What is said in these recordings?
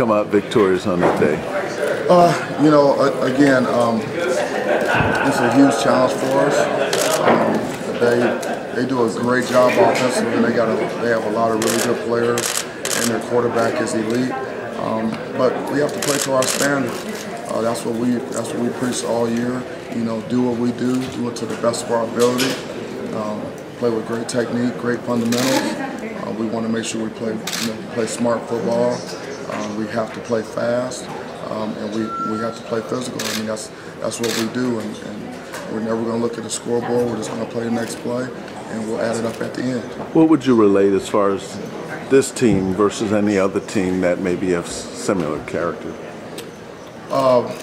come out victorious on that day? Uh, you know, again, um, it's a huge challenge for us. Um, they they do a great job offensively, they got a, they have a lot of really good players, and their quarterback is elite. Um, but we have to play to our standard. Uh, that's what we that's what we preach all year. You know, do what we do, do it to the best of our ability. Um, play with great technique, great fundamentals. Uh, we want to make sure we play you know, play smart football. Uh, we have to play fast, um, and we, we have to play physical. I mean, that's that's what we do, and, and we're never going to look at the scoreboard. We're just going to play the next play, and we'll add it up at the end. What would you relate as far as this team versus any other team that maybe have similar character? Uh,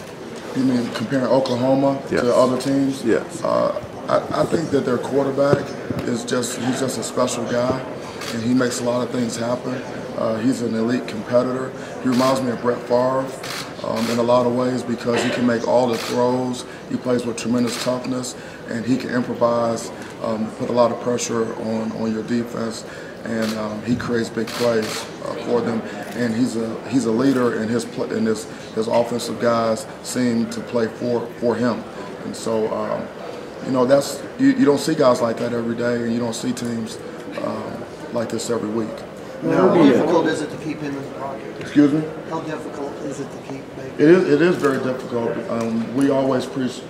you mean comparing Oklahoma yes. to other teams? Yes. Uh, I, I, think that their quarterback is just, he's just a special guy, and he makes a lot of things happen. Uh, he's an elite competitor. He reminds me of Brett Favre um, in a lot of ways because he can make all the throws. He plays with tremendous toughness, and he can improvise, um, put a lot of pressure on, on your defense and um, he creates big plays uh, for them. And he's a he's a leader, and his and his his offensive guys seem to play for for him. And so, um, you know, that's you, you don't see guys like that every day, and you don't see teams um, like this every week. How difficult is it to keep in the pocket? Excuse me. How difficult is it to keep? It is. It is very difficult. Um, we always preach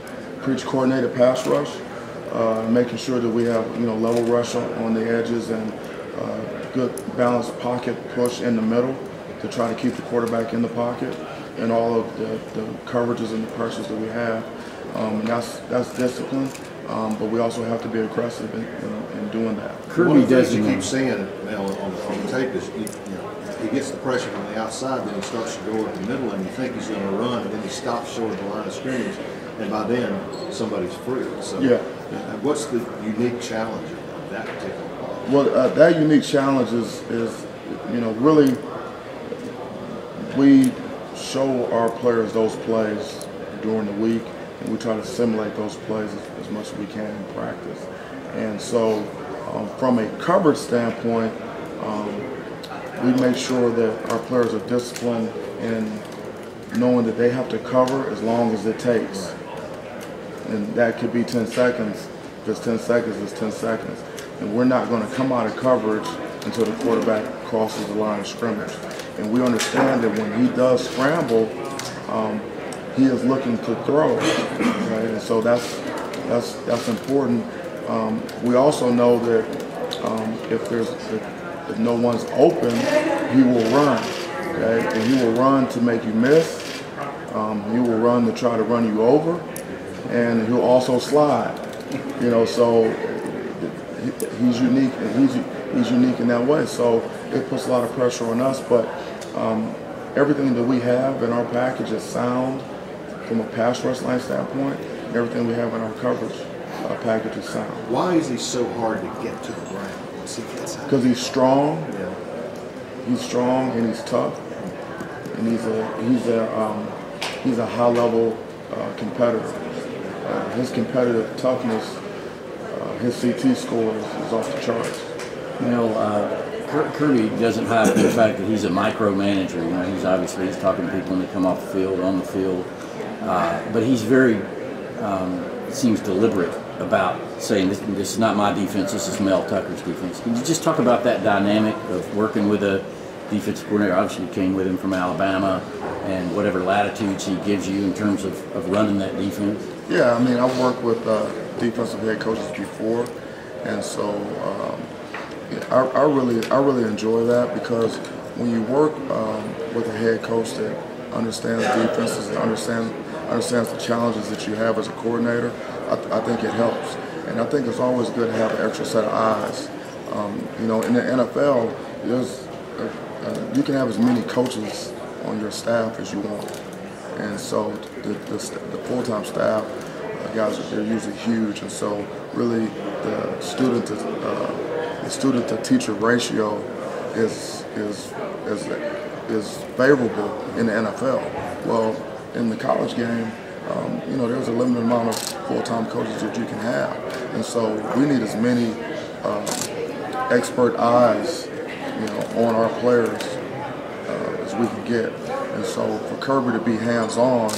preach coordinated pass rush, uh, making sure that we have you know level rush on, on the edges and uh, good balanced pocket push in the middle to try to keep the quarterback in the pocket and all of the, the coverages and the pressures that we have. Um, and that's that's discipline, um, but we also have to be aggressive in, in, in doing that. Kirby One of the things you keep seeing Mel, on, the, on the tape is you, you know he gets the pressure from the outside, then he starts to go up the middle, and you think he's going to run, and then he stops short of the line of scrimmage, and by then somebody's free. So, yeah. what's the unique challenge of that particular? Well, uh, that unique challenge is, is, you know, really we show our players those plays during the week, and we try to simulate those plays as, as much as we can in practice. And so, um, from a coverage standpoint, um, we make sure that our players are disciplined in knowing that they have to cover as long as it takes. And that could be 10 seconds. It's 10 seconds, it's 10 seconds and we're not going to come out of coverage until the quarterback crosses the line of scrimmage. And we understand that when he does scramble, um, he is looking to throw, right? And so that's that's that's important. Um, we also know that um, if there's if, if, no one's open, he will run, okay? And he will run to make you miss. Um, he will run to try to run you over, and he'll also slide. You know, so he's unique and he's he's unique in that way. So it puts a lot of pressure on us. But um, everything that we have in our package is sound from a pass rush line standpoint. Everything we have in our coverage uh, package is sound. Why is he so hard to get to the ground once he gets out? Because he's strong. Yeah. He's strong and he's tough, and he's a he's a um, he's a high level uh, competitor. Uh, his competitive toughness his CT score is, off the charts. Know, uh, Kirby doesn't hide the fact that he's a micromanager. You know, he's obviously he's talking to people when they come off the field, on the field, uh, but he's very um, seems deliberate about saying this, this is not my defense. This is Mel Tucker's defense. Can you just talk about that dynamic of working with a defensive coordinator? Obviously, you came with him from Alabama, and whatever latitudes he gives you in terms of, of running that defense. Yeah, I mean, I've worked with. Uh, defensive head coaches before, and so um, I, I, really I really enjoy that because when you work um, with a head coach that understands defenses and understands understands the challenges that you have as a coordinator, I, th I think it helps, and I think it's always good to have an extra set of eyes. Um, you know, in the NFL, there's uh, uh, you can have as many coaches on your staff as you want, and so the, the, the full-time staff guys they're usually huge, and so really the student to uh, the student to teacher ratio is is is is favorable in the NFL. Well, in the college game, um, you know, there's a limited amount of full-time coaches that you can have, and so we need as many uh, expert eyes, you know, on our players uh, as we can get. And so for Kirby to be hands-on,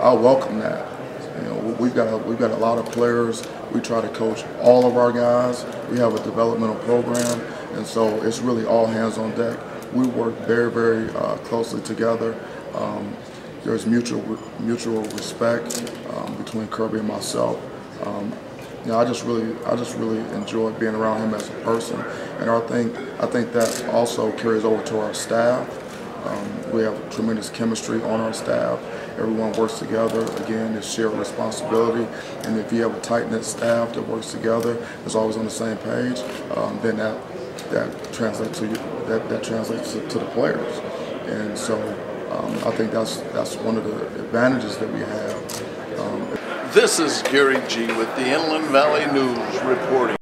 I welcome that. You know, we- we've got a, we've got a lot of players. We try to coach all of our guys. We have a developmental program, and so it's really all hands on deck. We work very, very uh, closely together. Um, there's mutual mutual respect um, between Kirby and myself. Um, you know, I just really, I just really enjoy being around him as a person, and I think, I think that also carries over to our staff. Um, we have tremendous chemistry on our staff. Everyone works together. Again, it's shared responsibility, and if you have a tight knit staff that works together, is always on the same page, um, then that that translates to you, that that translates to, to the players, and so um, I think that's that's one of the advantages that we have. Um, This is Gary G with the Inland Valley News reporting.